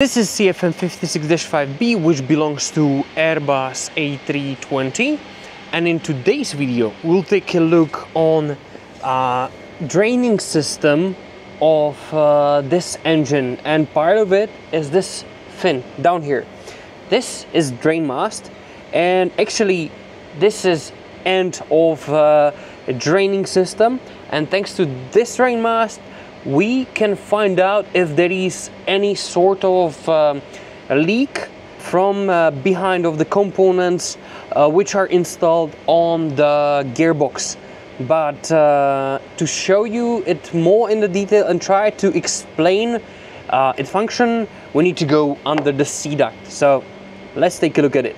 This is CFM 56-5B which belongs to Airbus A320 and in today's video we'll take a look on uh, draining system of uh, this engine. And part of it is this fin down here. This is drain mast. And actually this is end of uh, a draining system. And thanks to this drain mast we can find out if there is any sort of um, leak from uh, behind of the components uh, which are installed on the gearbox. But uh, to show you it more in the detail and try to explain uh, its function we need to go under the C-duct. So let's take a look at it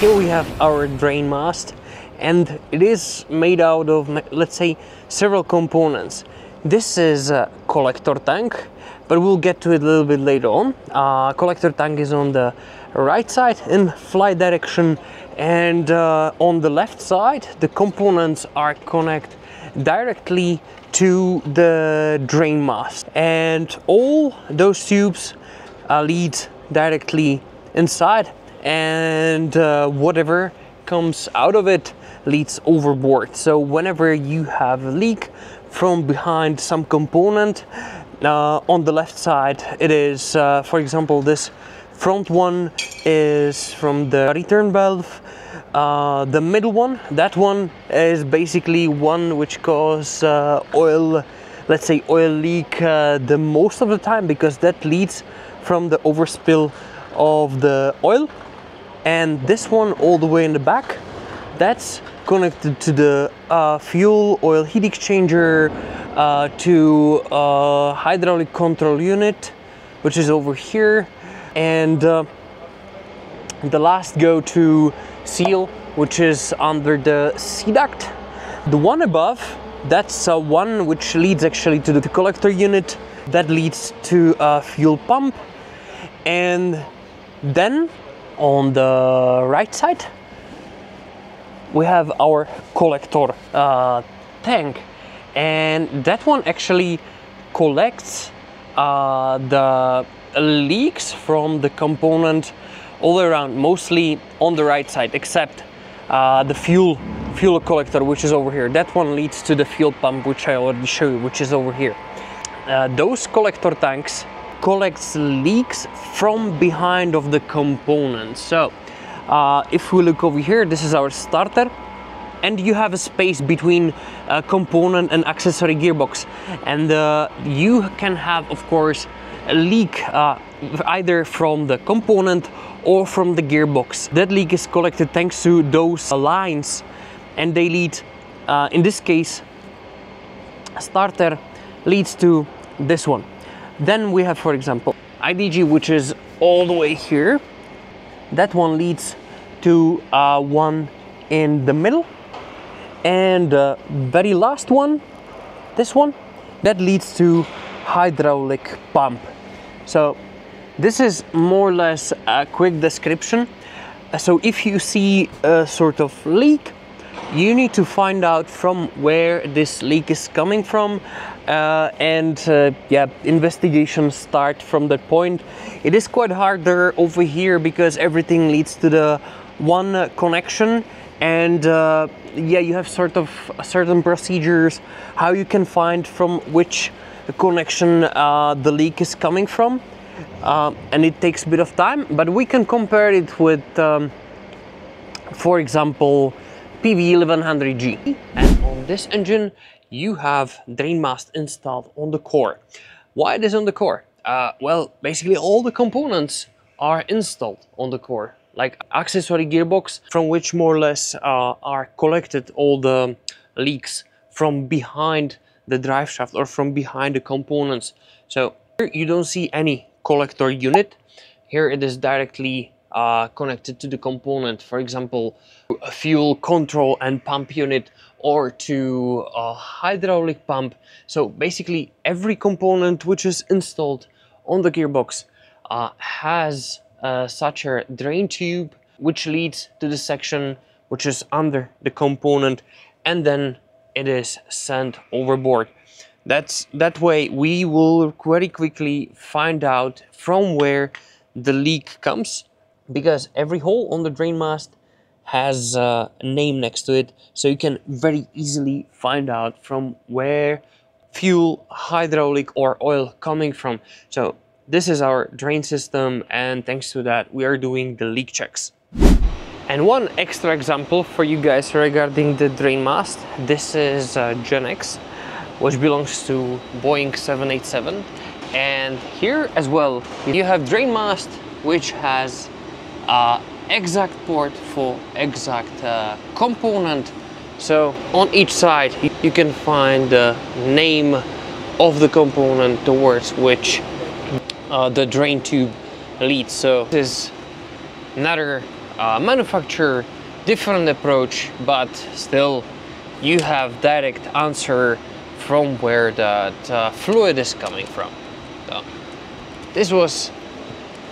here we have our drain mast and it is made out of let's say several components. This is a collector tank but we'll get to it a little bit later on. Uh, collector tank is on the right side in flight direction and uh, on the left side the components are connected directly to the drain mast. And all those tubes uh, lead directly inside and uh, whatever comes out of it leads overboard. So whenever you have a leak from behind some component, uh, on the left side it is, uh, for example, this front one is from the return valve. Uh, the middle one, that one is basically one which causes uh, oil, let's say oil leak uh, the most of the time because that leads from the overspill of the oil and this one all the way in the back that's connected to the uh, fuel oil heat exchanger uh, to uh, hydraulic control unit which is over here. And uh, the last go to seal which is under the C-duct the one above that's uh, one which leads actually to the collector unit that leads to a fuel pump. And then on the right side we have our collector uh, tank. And that one actually collects uh, the leaks from the component all around mostly on the right side except uh, the fuel fuel collector which is over here. That one leads to the fuel pump which I already showed you which is over here. Uh, those collector tanks collects leaks from behind of the component. So uh, if we look over here, this is our starter and you have a space between a component and accessory gearbox. And uh, you can have of course a leak uh, either from the component or from the gearbox. That leak is collected thanks to those lines and they lead uh, in this case starter leads to this one then we have, for example, IDG, which is all the way here. That one leads to uh, one in the middle. And the very last one, this one, that leads to hydraulic pump. So this is more or less a quick description. So if you see a sort of leak, you need to find out from where this leak is coming from uh, and uh, yeah investigations start from that point. It is quite harder over here because everything leads to the one connection and uh, yeah you have sort of certain procedures how you can find from which connection uh, the leak is coming from uh, and it takes a bit of time but we can compare it with um, for example PW1100G. And on this engine, you have drain mast installed on the core. Why it is on the core? Uh, well, basically all the components are installed on the core, like accessory gearbox from which more or less uh, are collected all the leaks from behind the drive shaft or from behind the components. So here you don't see any collector unit. Here it is directly uh, connected to the component, for example, a fuel control and pump unit or to a hydraulic pump. So basically every component which is installed on the gearbox uh, has uh, such a drain tube which leads to the section which is under the component and then it is sent overboard. That's that way we will very quickly find out from where the leak comes because every hole on the drain mast has a name next to it so you can very easily find out from where fuel hydraulic or oil coming from. So this is our drain system and thanks to that we are doing the leak checks. And one extra example for you guys regarding the drain mast this is uh, GEnx which belongs to Boeing 787 and here as well you have drain mast which has uh, exact port for exact uh, component. So on each side you can find the name of the component towards which uh, the drain tube leads. So this is another uh, manufacturer different approach but still you have direct answer from where that uh, fluid is coming from. So this was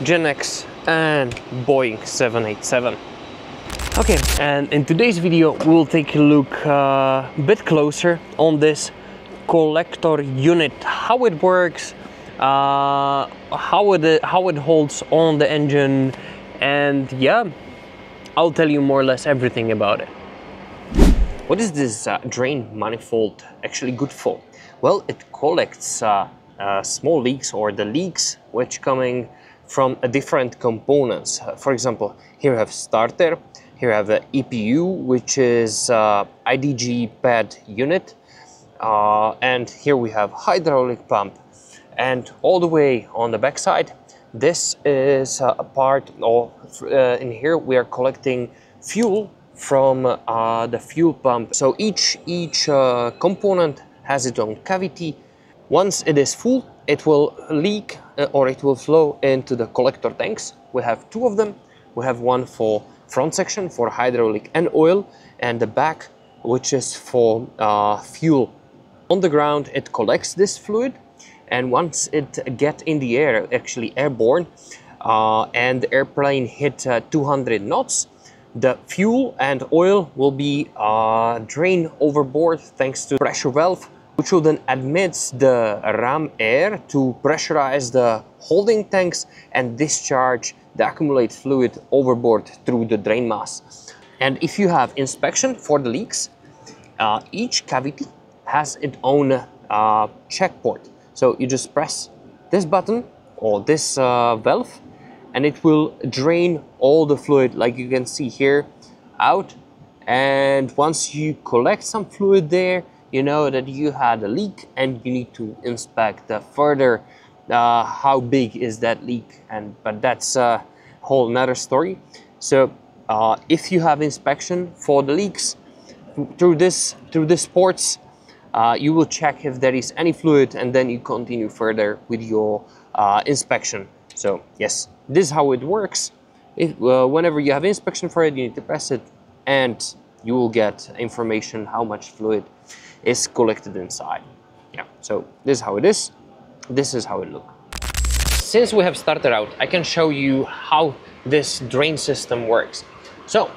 GEnx and Boeing 787. Okay, and in today's video we'll take a look uh, a bit closer on this collector unit, how it works, uh, how it how it holds on the engine, and yeah, I'll tell you more or less everything about it. What is this uh, drain manifold actually good for? Well, it collects uh, uh, small leaks or the leaks which coming from different components. Uh, for example, here we have starter, here we have the EPU, which is uh, IDG pad unit, uh, and here we have hydraulic pump. And all the way on the backside, this is uh, a part of, uh, in here we are collecting fuel from uh, the fuel pump. So each, each component has its own cavity. Once it is full, it will leak uh, or it will flow into the collector tanks. We have two of them. We have one for front section for hydraulic and oil and the back which is for uh, fuel. On the ground it collects this fluid and once it get in the air, actually airborne, uh, and the airplane hit uh, 200 knots, the fuel and oil will be uh, drained overboard thanks to pressure valve which will then admit the ram air to pressurize the holding tanks and discharge the accumulated fluid overboard through the drain mast. And if you have inspection for the leaks, uh, each cavity has its own uh, check port. So you just press this button or this uh, valve and it will drain all the fluid like you can see here out and once you collect some fluid there you know that you had a leak and you need to inspect further uh, how big is that leak and but that's a whole another story. So uh, if you have inspection for the leaks through this through this ports uh, you will check if there is any fluid and then you continue further with your uh, inspection. So yes this is how it works. If, uh, whenever you have inspection for it you need to press it and you will get information how much fluid is collected inside. Yeah, so this is how it is. This is how it looks. Since we have started out, I can show you how this drain system works. So,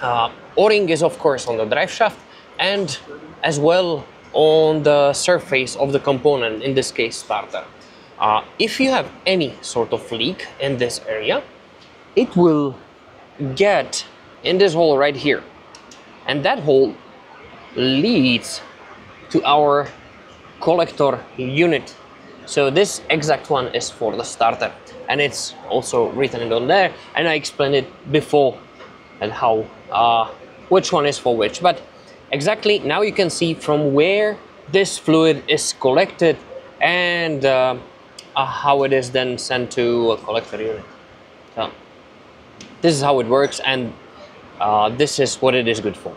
uh, O-ring is of course on the drive shaft and as well on the surface of the component, in this case starter. Uh, if you have any sort of leak in this area, it will get in this hole right here. And that hole leads to our collector unit. So this exact one is for the starter and it's also written on there and I explained it before and how uh, which one is for which but exactly now you can see from where this fluid is collected and uh, uh, how it is then sent to a collector unit. So this is how it works and uh, this is what it is good for.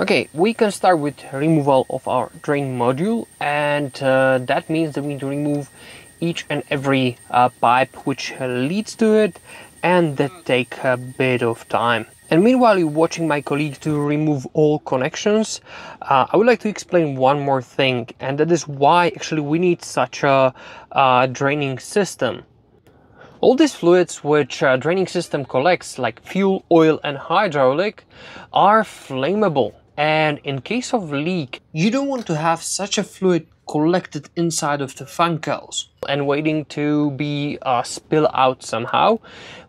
Okay, we can start with removal of our drain module and uh, that means that we need to remove each and every uh, pipe which leads to it and that take a bit of time. And meanwhile you're watching my colleague to remove all connections, uh, I would like to explain one more thing and that is why actually we need such a, a draining system. All these fluids which a draining system collects, like fuel, oil and hydraulic, are flammable. And in case of leak, you don't want to have such a fluid collected inside of the fan cowls and waiting to be uh, spill out somehow.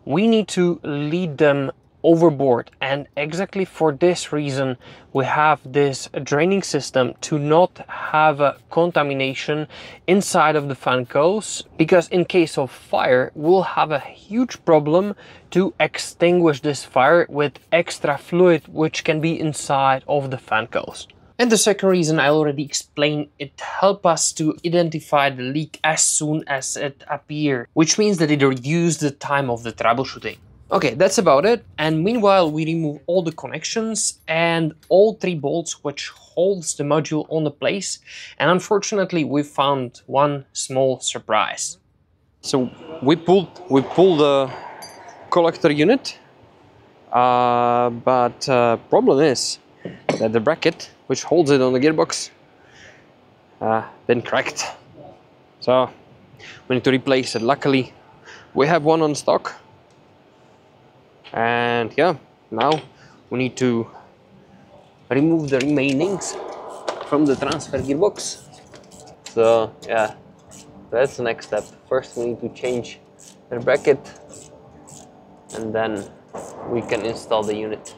We need to lead them overboard and exactly for this reason we have this draining system to not have a contamination inside of the fan cowls because in case of fire we'll have a huge problem to extinguish this fire with extra fluid which can be inside of the fan cowls. And the second reason I already explained, it helps us to identify the leak as soon as it appears, which means that it reduces the time of the troubleshooting. Okay, that's about it. And meanwhile, we remove all the connections and all three bolts which holds the module on the place. And unfortunately, we found one small surprise. So we pulled we pulled the collector unit, uh, but uh, problem is that the bracket which holds it on the gearbox uh, been cracked. So we need to replace it. Luckily, we have one on stock and yeah now we need to remove the remainings from the transfer gearbox. So yeah that's the next step. First we need to change the bracket and then we can install the unit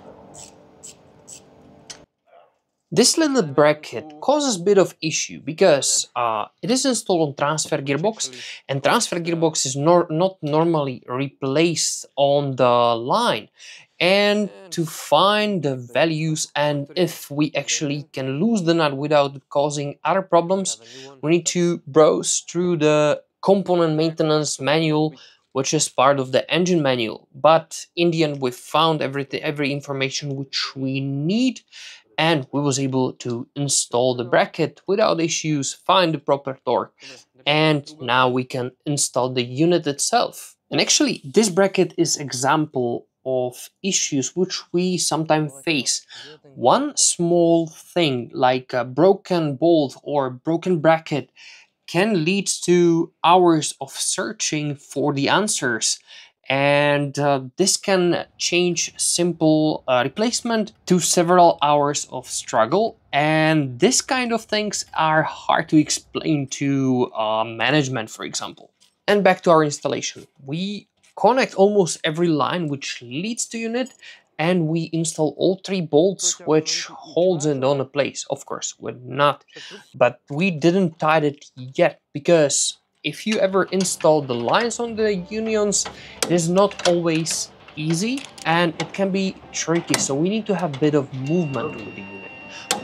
this little bracket causes a bit of issue because uh, it is installed on transfer gearbox and transfer gearbox is nor not normally replaced on the line. And to find the values and if we actually can lose the nut without causing other problems we need to browse through the component maintenance manual which is part of the engine manual. But in the end we found everything every information which we need and we was able to install the bracket without issues, find the proper torque, and now we can install the unit itself. And actually, this bracket is example of issues which we sometimes face. One small thing like a broken bolt or broken bracket can lead to hours of searching for the answers and uh, this can change simple uh, replacement to several hours of struggle. And this kind of things are hard to explain to uh, management for example. And back to our installation. We connect almost every line which leads to unit and we install all three bolts which holds it on a place of course we're not. But we didn't tie it yet because if you ever install the lines on the unions, it is not always easy and it can be tricky. So we need to have a bit of movement with the unit.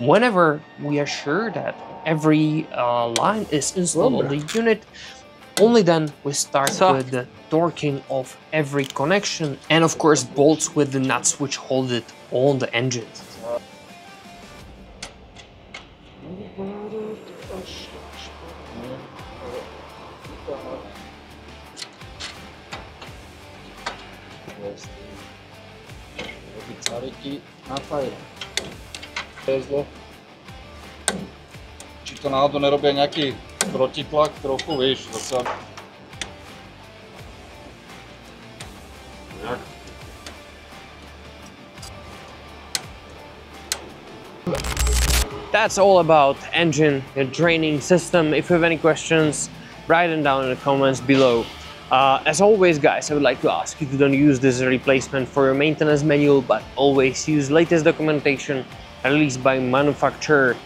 Whenever we are sure that every uh, line is installed on the unit, only then we start with the torquing of every connection and of course bolts with the nuts which hold it on the Či to náhodou nerobí nějaký protitlak trochu, víš, zase. Jak? That's all about engine, the draining system. If you have any questions, write them down in the comments below. Uh, as always guys, I would like to ask you to don't use this replacement for your maintenance manual, but always use latest documentation released by manufacturer.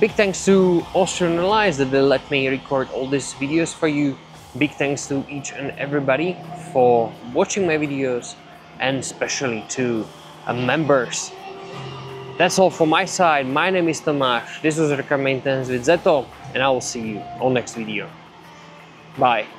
Big thanks to Austrian Airlines that they let me record all these videos for you. Big thanks to each and everybody for watching my videos and especially to uh, members. That's all from my side. My name is Tomáš. This was Recar Maintenance with Zeto and I will see you on next video. Bye.